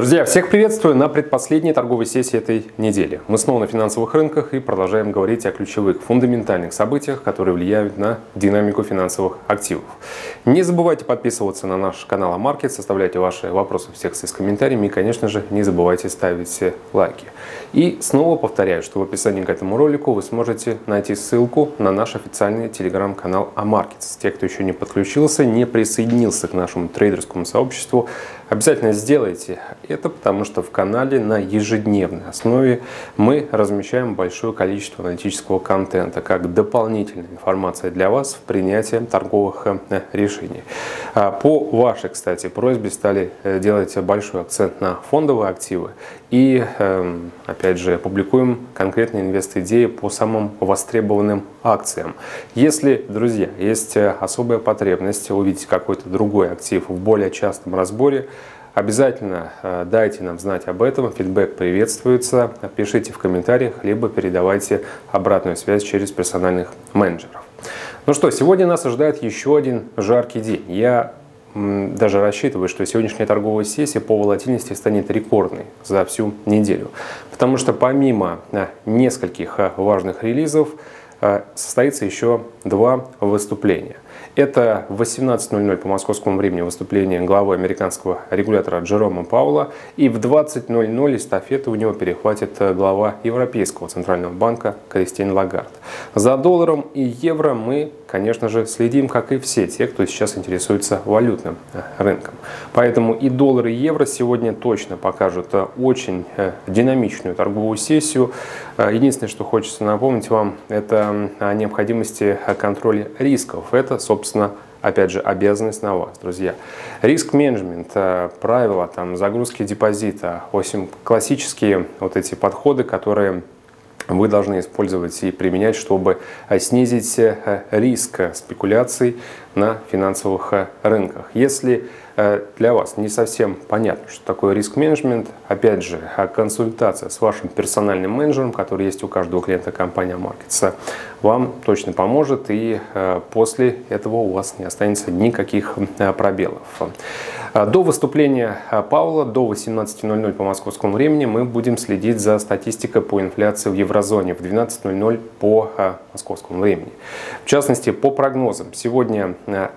Друзья, всех приветствую на предпоследней торговой сессии этой недели. Мы снова на финансовых рынках и продолжаем говорить о ключевых фундаментальных событиях, которые влияют на динамику финансовых активов. Не забывайте подписываться на наш канал AMarkets, оставляйте ваши вопросы в секции с комментариями и, конечно же, не забывайте ставить лайки. И снова повторяю, что в описании к этому ролику вы сможете найти ссылку на наш официальный телеграм-канал AMarkets. Те, кто еще не подключился, не присоединился к нашему трейдерскому сообществу, обязательно сделайте это потому что в канале на ежедневной основе мы размещаем большое количество аналитического контента, как дополнительная информация для вас в принятии торговых э, решений. А по вашей, кстати, просьбе стали э, делать большой акцент на фондовые активы и, эм, опять же, публикуем конкретные инвест-идеи по самым востребованным акциям. Если, друзья, есть э, особая потребность увидеть какой-то другой актив в более частом разборе, Обязательно э, дайте нам знать об этом, фидбэк приветствуется, пишите в комментариях, либо передавайте обратную связь через персональных менеджеров. Ну что, сегодня нас ожидает еще один жаркий день. Я даже рассчитываю, что сегодняшняя торговая сессия по волатильности станет рекордной за всю неделю. Потому что помимо э, нескольких э, важных релизов, состоится еще два выступления – это в 18.00 по московскому времени выступление главы американского регулятора Джерома Паула. И в 20.00 эстафету у него перехватит э, глава Европейского центрального банка Кристин Лагард. За долларом и евро мы, конечно же, следим, как и все те, кто сейчас интересуется валютным э, рынком. Поэтому и доллар, и евро сегодня точно покажут э, очень динамичную торговую сессию. Единственное, что хочется напомнить вам, это о необходимости контроля рисков. Это, собственно, опять же, обязанность на вас, друзья. Риск-менеджмент, э, правила, там, загрузки депозита, в общем, классические вот эти подходы, которые вы должны использовать и применять, чтобы э, снизить э, риск спекуляций на финансовых рынках. Если для вас не совсем понятно, что такое риск-менеджмент, опять же, консультация с вашим персональным менеджером, который есть у каждого клиента компании Markets, вам точно поможет, и э, после этого у вас не останется никаких э, пробелов. Э, до выступления Паула, до 18.00 по московскому времени, мы будем следить за статистикой по инфляции в еврозоне в 12.00 по московскому времени. В частности, по прогнозам, сегодня Э,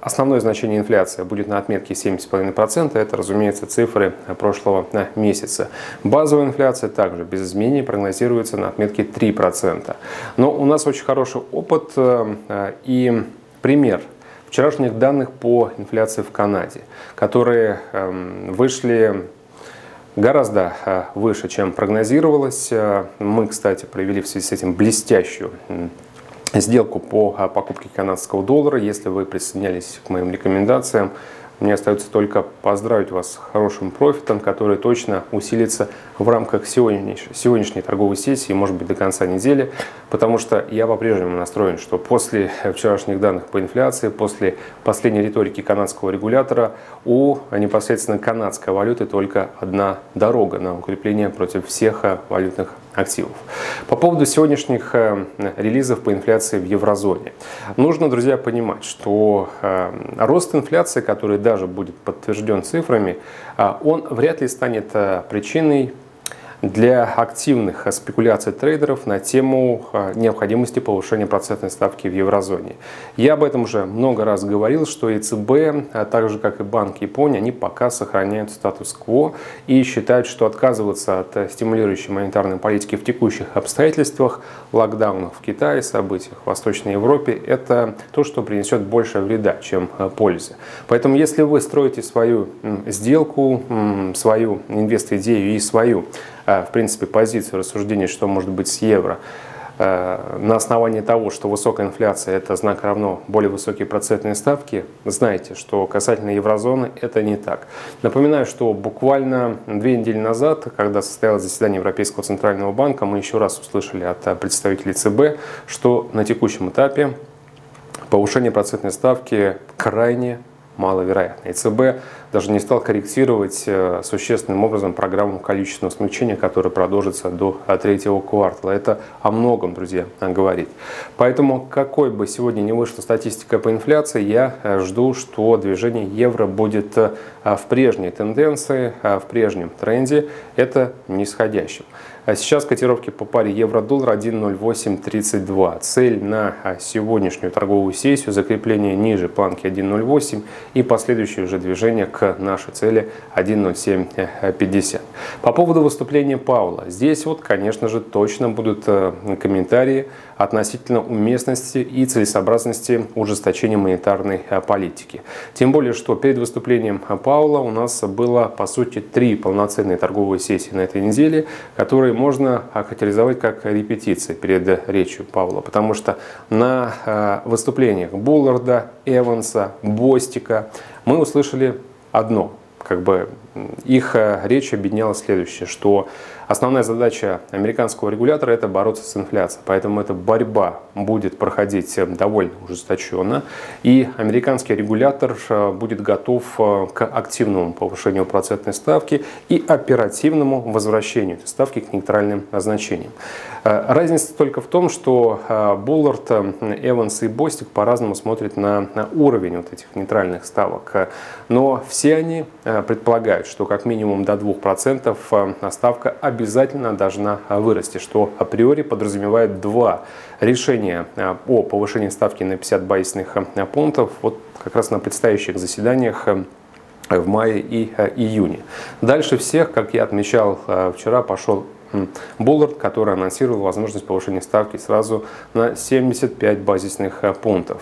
основное значение инфляции будет на отметке 7,5%. Это, разумеется, цифры прошлого э, месяца. Базовая инфляция также без изменений прогнозируется на отметке 3%. Но у нас очень хороший опыт э, и пример вчерашних данных по инфляции в Канаде, которые эм, вышли гораздо выше, чем прогнозировалось. Мы, кстати, провели в связи с этим блестящую сделку по а, покупке канадского доллара. Если вы присоединялись к моим рекомендациям, мне остается только поздравить вас с хорошим профитом, который точно усилится в рамках сегодняшней, сегодняшней торговой сессии, может быть, до конца недели, потому что я по-прежнему настроен, что после вчерашних данных по инфляции, после последней риторики канадского регулятора, у непосредственно канадской валюты только одна дорога на укрепление против всех валютных активов. По поводу сегодняшних э, релизов по инфляции в еврозоне. Нужно, друзья, понимать, что э, рост инфляции, который даже будет подтвержден цифрами, э, он вряд ли станет причиной для активных спекуляций трейдеров на тему а, необходимости повышения процентной ставки в еврозоне. Я об этом уже много раз говорил, что ЕЦБ, а так же как и Банк Японии, они пока сохраняют статус-кво и считают, что отказываться от стимулирующей монетарной политики в текущих обстоятельствах, локдаунах в Китае, событиях в Восточной Европе, это то, что принесет больше вреда, чем а, пользы. Поэтому если вы строите свою сделку, свою инвест-идею и свою Э, в принципе, позицию рассуждения, что может быть с евро, э, на основании того, что высокая инфляция – это знак равно более высокие процентные ставки, знаете, что касательно еврозоны это не так. Напоминаю, что буквально две недели назад, когда состоялось заседание Европейского центрального банка, мы еще раз услышали от представителей ЦБ, что на текущем этапе повышение процентной ставки крайне маловероятно. ЕЦБ даже не стал корректировать э, существенным образом программу количественного смягчения, которая продолжится до э, третьего квартала. Это о многом, друзья, говорит. Поэтому, какой бы сегодня не вышла статистика по инфляции, я э, жду, что движение евро будет в прежней тенденции, в прежнем тренде, это нисходящим. А сейчас котировки по паре евро-доллар 1.0832. Цель на сегодняшнюю торговую сессию закрепление ниже планки 1.08 и последующее уже движение к нашей цели 1.0750. По поводу выступления Паула. Здесь вот, конечно же, точно будут э, комментарии относительно уместности и целесообразности ужесточения монетарной э, политики. Тем более, что перед выступлением Паула у нас было, по сути, три полноценные торговые сессии на этой неделе, которые можно охарактеризовать как репетиции перед речью Паула, потому что на э, выступлениях Булларда, Эванса, Бостика мы услышали одно – как бы их э, речь объединяла следующее, что основная задача американского регулятора это бороться с инфляцией, поэтому эта борьба будет проходить э, довольно ужесточенно, и американский регулятор э, будет готов к активному повышению процентной ставки и оперативному возвращению этой ставки к нейтральным значениям. Разница только в том, что Буллард, Эванс и Бостик по-разному смотрят на, на уровень вот этих нейтральных ставок, но все они предполагают, что как минимум до 2% э, ставка обязательно должна вырасти, что априори подразумевает два решения э, о повышении ставки на 50 базисных э, пунктов вот как раз на предстоящих заседаниях в мае и июне. Дальше всех, как я отмечал вчера, пошел Буллард, который анонсировал возможность повышения ставки сразу на 75 базисных э, пунктов.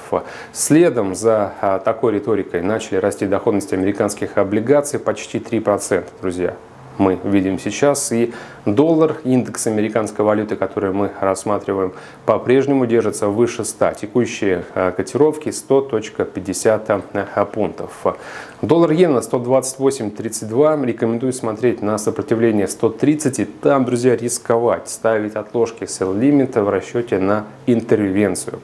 Следом за э, такой риторикой начали расти доходности американских облигаций почти 3%, друзья мы видим сейчас. И доллар, индекс американской валюты, который мы рассматриваем, по-прежнему держится выше 100. Текущие э, котировки 100.50 э, пунктов. Доллар иена 128.32. Рекомендую смотреть на сопротивление 130. И там, друзья, рисковать, ставить отложки sell лимита в расчете на интервенцию.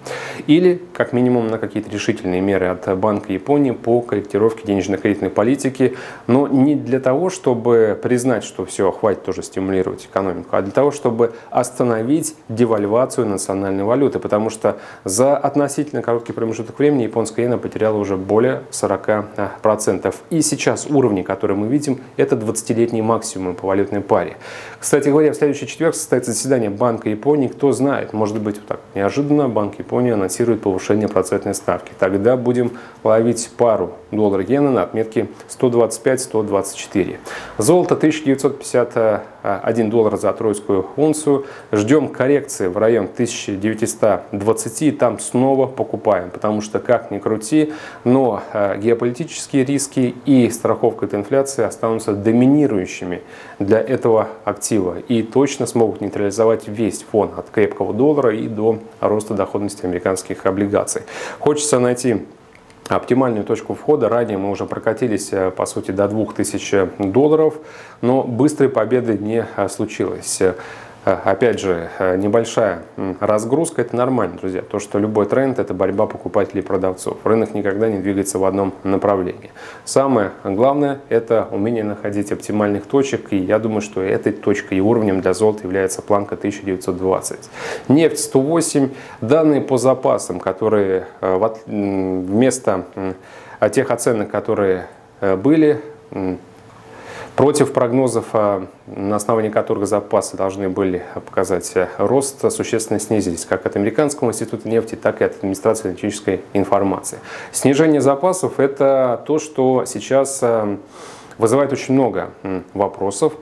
Или, как минимум, на какие-то решительные меры от Банка Японии по корректировке денежно-кредитной политики. Но не для того, чтобы признать признать, что все, хватит тоже стимулировать экономику, а для того, чтобы остановить девальвацию национальной валюты, потому что за относительно короткий промежуток времени японская иена потеряла уже более 40%. И сейчас уровни, которые мы видим, это 20-летний максимум по валютной паре. Кстати говоря, в следующий четверг состоится заседание Банка Японии. Кто знает, может быть, вот так неожиданно Банк Японии анонсирует повышение процентной ставки. Тогда будем ловить пару доллар-иена на отметке 125-124. Золото 1000 1951 доллар за тройскую унцию. Ждем коррекции в район 1920 и там снова покупаем, потому что как ни крути, но э, геополитические риски и страховка от инфляции останутся доминирующими для этого актива и точно смогут нейтрализовать весь фон от крепкого доллара и до роста доходности американских облигаций. Хочется найти оптимальную точку входа. Ранее мы уже прокатились, э, по сути, до 2000 долларов, но быстрой победы не э, случилось. Э, опять же, э, небольшая разгрузка – это нормально, друзья. То, что любой тренд – это борьба покупателей и продавцов. Рынок никогда не двигается в одном направлении. Самое главное – это умение находить оптимальных точек. И я думаю, что этой точкой и уровнем для золота является планка 1920. Нефть 108. Данные по запасам, которые э, вместо тех оценок, которые были, Против прогнозов, а, на основании которых запасы должны были показать рост, существенно снизились как от Американского института нефти, так и от администрации аналитической информации. Снижение запасов – это то, что сейчас а, вызывает очень много вопросов,